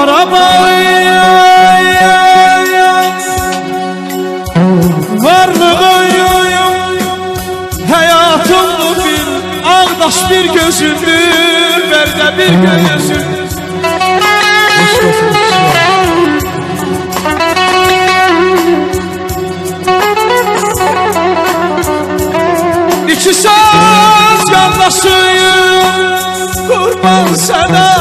Karabayız Varlığıyım Hayatımda bir Ağdaş bir gözündür Berde bir gözündür İki söz yandaşıyım Kurban sana.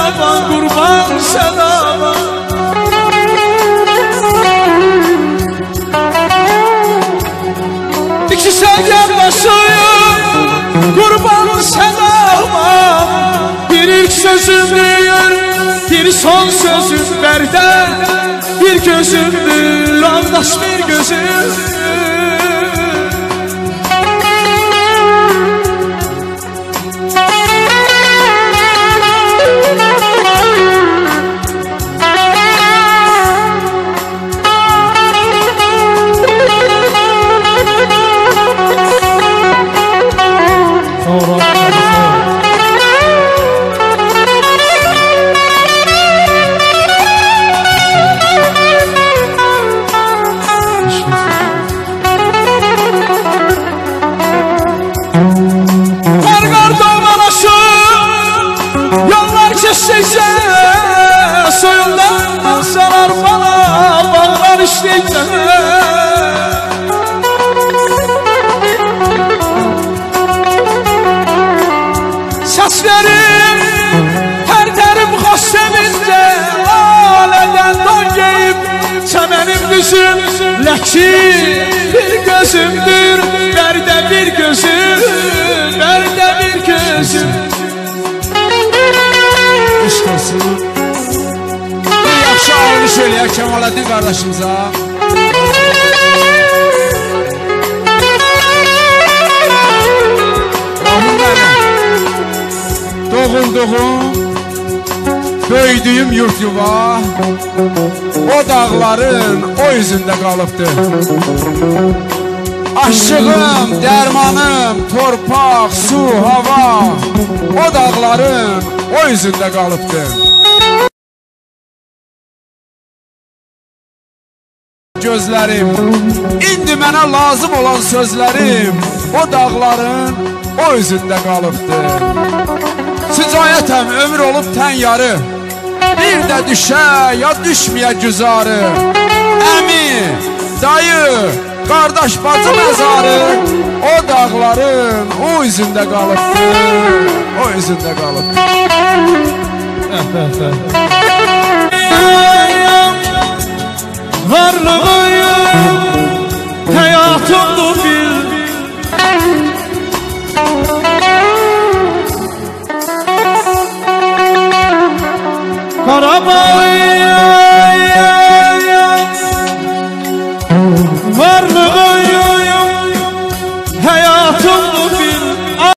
Son sözüm bərdə Bir gözümdür Landaş bir gözümdür Düzüm Ləki bir gözümdür Bərdə bir gözüm Bərdə bir gözüm Bir yaxşı almış eləyək Kemaləddin qardaşımıza. Rahim mənim. Böyüdüyüm yurt yuva, o dağların o yüzündə qalıbdı. Aşığım, dərmanım, torpaq, su, hava, o dağların o yüzündə qalıbdı. gözlərim İndi mənə lazım olan sözlərim O dağların o üzündə qalıbdı Sicayətəm ömür olub tən yarı Bir də düşə ya düşməyə güzarı Əmi, dayı, qardaş bacı məzarı O dağların o üzündə qalıbdı O üzündə qalıbdı Varlığıyım